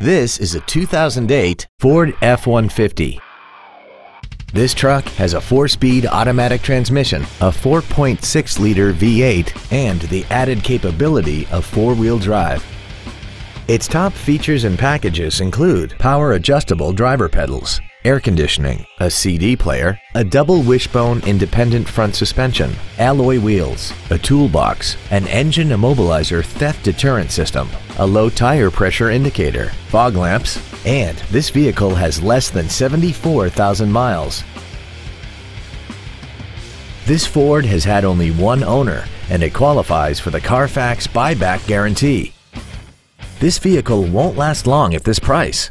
This is a 2008 Ford F-150. This truck has a four-speed automatic transmission, a 4.6-liter V8, and the added capability of four-wheel drive. Its top features and packages include power adjustable driver pedals, air conditioning, a CD player, a double wishbone independent front suspension, alloy wheels, a toolbox, an engine immobilizer theft deterrent system, a low tire pressure indicator, fog lamps, and this vehicle has less than 74,000 miles. This Ford has had only one owner and it qualifies for the Carfax buyback guarantee. This vehicle won't last long at this price.